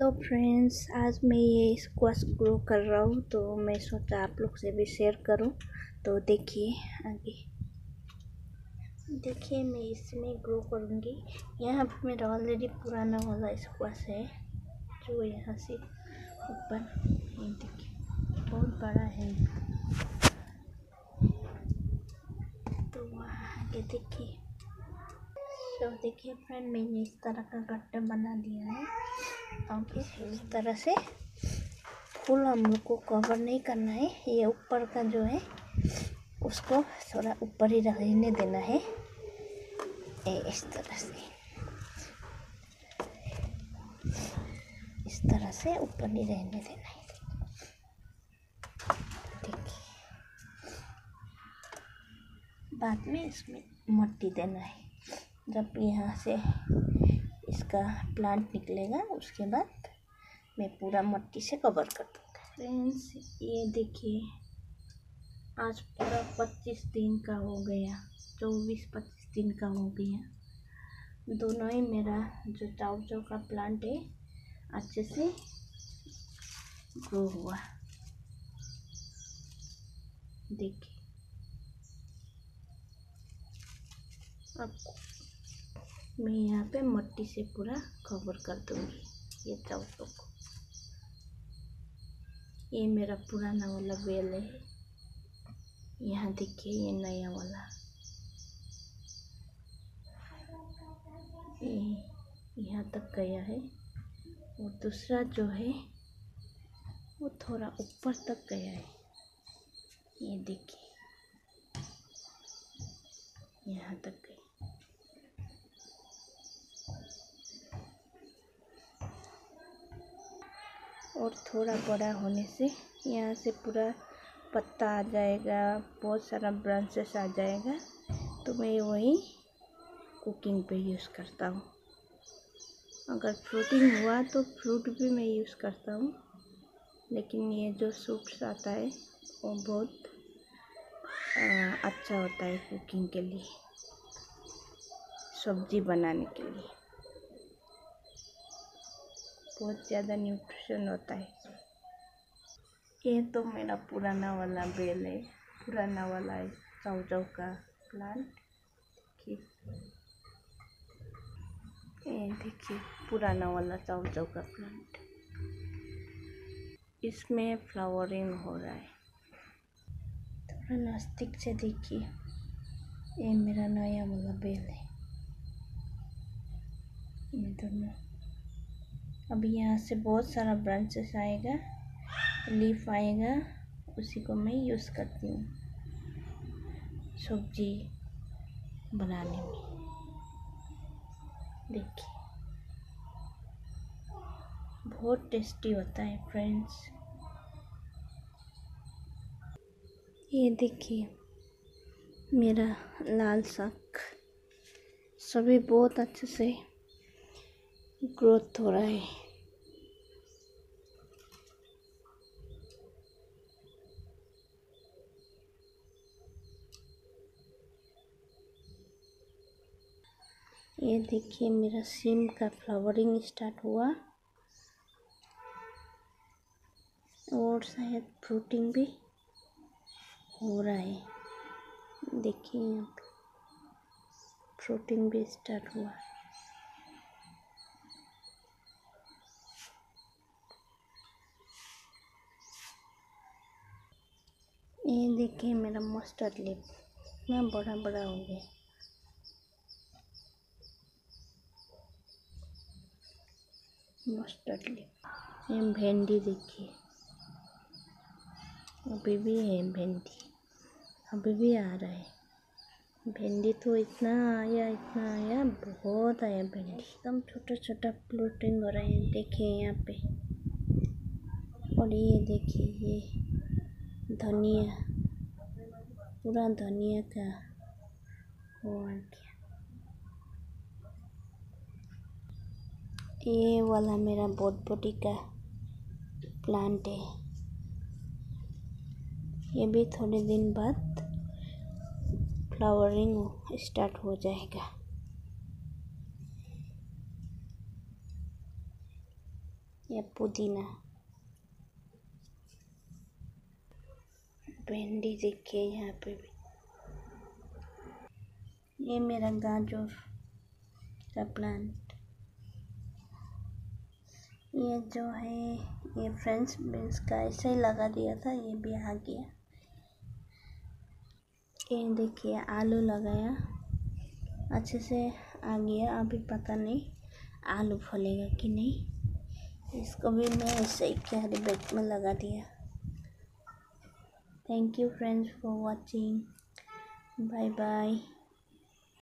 Hello friends, आज मैं ये स्क्वाश ग्रो कर रहा हूँ तो मैं सोचा आप लोग से भी शेयर करूँ। तो देखिए, आगे। देखिए, मैं इसमें ग्रो करूँगी। यहाँ पे मेरा ऑलरेडी पुराना वाला स्क्वाश है, जो यहाँ से ऊपर देखिए, बहुत बड़ा है। तो वहाँ आगे देखिए। तो देखिए फ्रेंड मैंने इस तरह का गट्टा बना दिया है। इस तरह से फुल हम लोग को कवर नहीं करना है। ये ऊपर का जो है, उसको थोड़ा ऊपर ही रहने देना है। इस तरह से। इस तरह से ऊपर ही रहने देना है। बाद में इसमें मट्टी देना है। जब यहाँ से इसका प्लांट निकलेगा, उसके बाद मैं पूरा मट्टी से कवर कर दूँगा। फ्रेंड्स ये देखिए, आज पूरा पच्चीस दिन का हो गया, चौबीस पच्चीस दिन का हो गया। दोनों ही मेरा जो चाव का प्लांट है, अच्छे से ग्रो हुआ। देखिए। अब मैं यहाँ पे मट्टी से पूरा कवर कर दूँगी, ये चावलों को। ये मेरा पुराना वाला बेल है। यहाँ देखिए, ये नया वाला। ये यहाँ तक गया है। और दूसरा जो है, वो थोड़ा ऊपर तक गया है। ये देखिए, यहाँ तक गया। और थोड़ा बड़ा होने से यहाँ से पूरा पत्ता आ जाएगा बहुत सारा ब्रांचेस आ जाएगा। तो मैं वही कुकिंग पे यूज़ करता हूँ। अगर फ्रूटिंग हुआ तो फ्रूट भी मैं यूज़ करता हूँ। लेकिन ये जो सूट्स आता है वो बहुत आ, अच्छा होता है कुकिंग के लिए सब्ज़ी बनाने के लिए। बहुत ज़्यादा न्यूट्रिशन होता है। ये तो मेरा पुराना वाला बेल है। पुराना वाला है चाव चाव का प्लांट देखिए। ये देखिए, पुराना वाला चाव चाव का प्लांट इसमें फ्लावरिंग हो रहा है। थोड़ा नास्तिक से देखिए। ये मेरा नया वाला बेल है। ये दोनों। अभी यहाँ से बहुत सारा ब्रांचेस आएगा लीफ आएगा, उसी को मैं यूज़ करती हूँ। सब्ज़ी बनाने में। देखिए। बहुत टेस्टी होता है फ्रेंड्स ये देखिए, मेरा लाल साग। सभी बहुत अच्छे से ग्रोथ हो रहा है। ये देखिए, मेरा सिम का फ्लावरिंग स्टार्ट हुआ। और शायद फ्रूटिंग भी हो रहा है। देखिए यहाँ पे फ्रूटिंग भी स्टार्ट हुआ। है ये देखिए मेरा मस्टर्ड लिप इतना बड़ा बड़ा हो गया। मस्टर्ड लिप ये भेंडी देखिए। अभी भी है भेंडी। अभी भी आ रहा है। भिंडी तो इतना आया इतना आया, बहुत आया भेंडी। एकदम छोटा छोटा प्लूटिंग हो रहा है। देखिए यहाँ पे। और ये देखिए, ये। धनिया, पूरा धनिया का गया ये वाला मेरा बोटबोटी का प्लांट है। ये भी थोड़े दिन बाद फ्लावरिंग स्टार्ट हो जाएगा। ये पुदीना। भिंडी देखिए यहाँ पे भी। ये मेरा गाजर का प्लांट ये जो है, ये फ्रेंड्स बीन्स का ऐसे ही लगा दिया था, ये भी आ गया। ये देखिए, आलू लगाया। अच्छे से आ गया, अभी पता नहीं आलू फलेगा कि नहीं। इसको भी मैं ऐसे ही कैरी बैग में लगा दिया। thank you friends for watching. Bye bye